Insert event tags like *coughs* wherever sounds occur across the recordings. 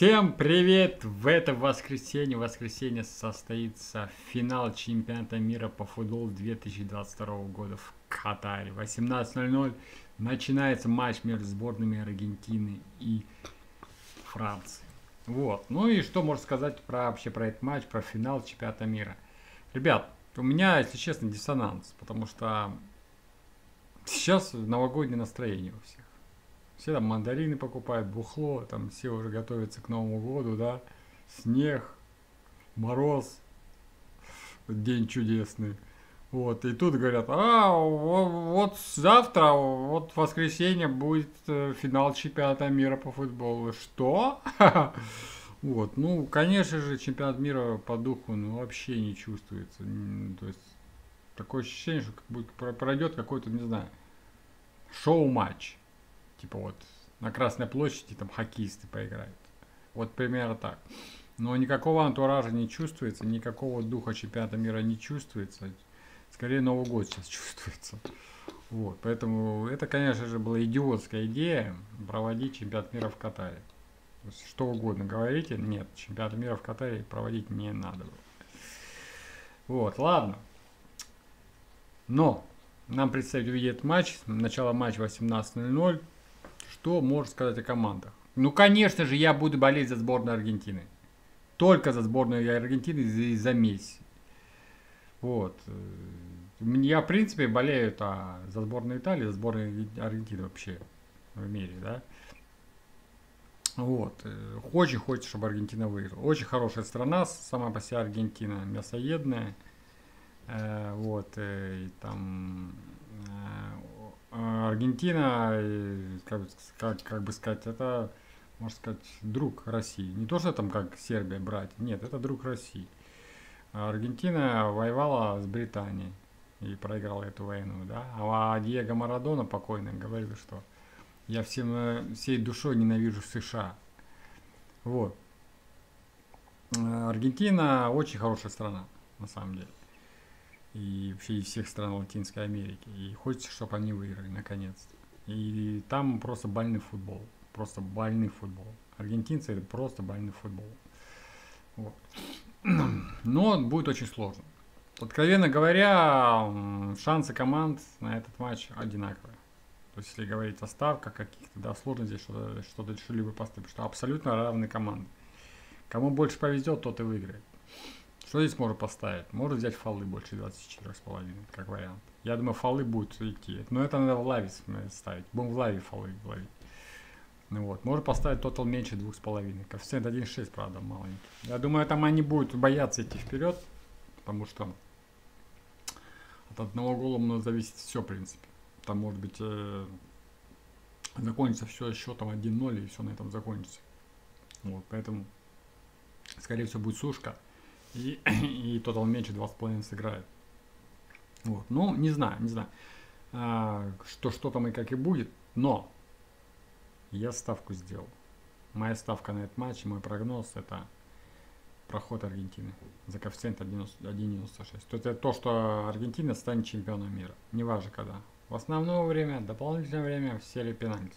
Всем привет! В это воскресенье, воскресенье состоится финал чемпионата мира по футболу 2022 года в Катаре. 18.00 начинается матч между сборными Аргентины и Франции. Вот. Ну и что можно сказать про вообще про этот матч, про финал чемпионата мира. Ребят, у меня, если честно, диссонанс, потому что сейчас новогоднее настроение у всех. Все там мандарины покупают, бухло, там все уже готовятся к Новому году, да. Снег, мороз, день чудесный. Вот, и тут говорят, а, вот завтра, вот в воскресенье будет э, финал чемпионата мира по футболу. Что? *laughs* Вот, ну, конечно же, чемпионат мира по духу, ну, вообще не чувствуется. То есть, такое ощущение, что как будто пройдет какой-то, не знаю, шоу-матч. Типа вот на Красной площади там хоккеисты поиграют. Вот примерно так. Но никакого антуража не чувствуется, никакого духа чемпионата мира не чувствуется. Скорее Новый год сейчас *laughs* чувствуется. Вот, поэтому это, конечно же, была идиотская идея проводить чемпионат мира в Катаре. Что угодно говорите, нет, чемпионат мира в Катаре проводить не надо было. Вот, ладно. Но нам предстоит увидеть матч. Начало матча 18.00. Что можешь сказать о командах? Ну, конечно же, я буду болеть за сборную Аргентины. Только за сборную Аргентины и за Месси. Вот. Я, в принципе, болею -то за сборную Италии, за сборную Аргентины вообще в мире, да. Вот. Очень хочется, чтобы Аргентина выиграла. Очень хорошая страна, сама по себе Аргентина, мясоедная. Э, вот. Э, и там э, а Аргентина, как, как, как бы сказать, это, можно сказать, друг России. Не то, что там как Сербия, братья, нет, это друг России. А Аргентина воевала с Британией и проиграла эту войну, да. А Диего Марадона покойный говорил, что я всем, всей душой ненавижу США. Вот. Аргентина очень хорошая страна, на самом деле и вообще из всех стран Латинской Америки. И хочется, чтобы они выиграли наконец-то. И там просто бальный футбол. Просто бальный футбол. Аргентинцы это просто бальный футбол. Вот. *clears throat* Но будет очень сложно. Откровенно говоря, шансы команд на этот матч одинаковые. То есть, если говорить о ставках каких-то, да, сложно здесь что-то что что-либо поставить, что абсолютно равные команды. Кому больше повезет, тот и выиграет. Что здесь можно поставить? Можно взять фолы больше 24,5, как вариант. Я думаю, фолы будут идти. Но это надо в лаве ставить. Будем в лаве фолы ловить. Ну вот. Можно поставить тотал меньше 2,5. Коэффициент 1,6, правда, маленький. Я думаю, там они будут бояться идти вперед, потому что от одного гола может зависеть все, в принципе. Там может быть э, закончится все счетом 1-0 и все на этом закончится. Вот, поэтому, скорее всего, будет сушка и, *coughs* и Total меньше 2,5 сыграет. Вот. Ну, не знаю, не знаю, а, что, что там и как и будет, но я ставку сделал. Моя ставка на этот матч, мой прогноз это проход Аргентины за коэффициент 1,96. То есть это то, что Аргентина станет чемпионом мира. Неважно когда. В основное время, дополнительное время, в серии пенальти.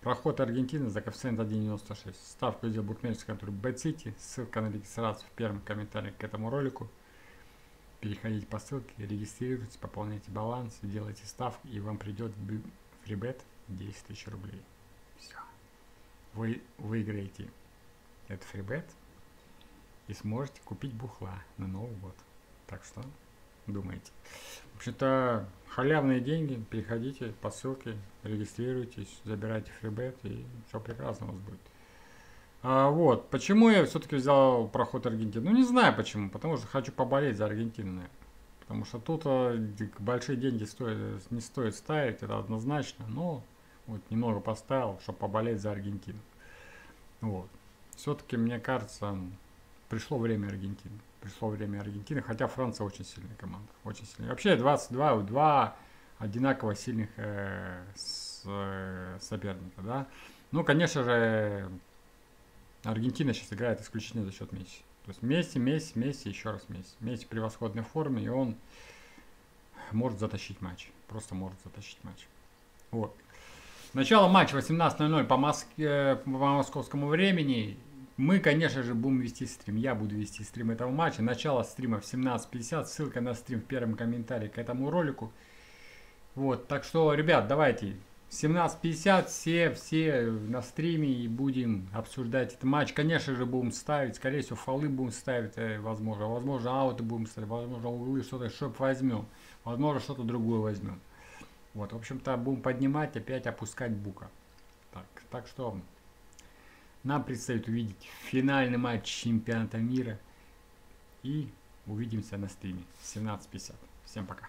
Проход Аргентины за коэффициент 1.96. Ставку сделал букмекерский контор BetCity. Ссылка на регистрацию в первом комментарии к этому ролику. Переходите по ссылке, регистрируйтесь, пополняйте баланс, делайте ставку, и вам придет фрибет 10 тысяч рублей. Все. Вы выиграете этот фрибет и сможете купить бухла на Новый год. Так что думайте. В общем-то, халявные деньги, переходите по ссылке, регистрируйтесь, забирайте фрибет и все прекрасно у вас будет. А, вот, почему я все-таки взял проход Аргентины? Ну, не знаю почему, потому что хочу поболеть за Аргентину, Потому что тут а, большие деньги стоит, не стоит ставить, это однозначно, но вот немного поставил, чтобы поболеть за Аргентину. Вот. Все-таки, мне кажется, пришло время Аргентины пришло время Аргентины, хотя Франция очень сильная команда, очень сильная. Вообще 22, два одинаково сильных э, с, э, соперника, да. Ну, конечно же, Аргентина сейчас играет исключительно за счет Месси. То есть Месси, Месси, Месси, еще раз Месси. Месси в превосходной форме, и он может затащить матч. Просто может затащить матч. Вот. Начало матча 18.00 по, Москве, по московскому времени. Мы, конечно же, будем вести стрим. Я буду вести стрим этого матча. Начало стрима в 17.50. Ссылка на стрим в первом комментарии к этому ролику. Вот, так что, ребят, давайте. 17.50 все, все на стриме и будем обсуждать этот матч. Конечно же, будем ставить, скорее всего, фолы будем ставить, э, возможно. Возможно, ауты будем ставить, возможно, углы, что-то, что возьмем. Возможно, что-то другое возьмем. Вот, в общем-то, будем поднимать, опять опускать бука. Так, так что нам предстоит увидеть финальный матч чемпионата мира. И увидимся на стриме 17.50. Всем пока.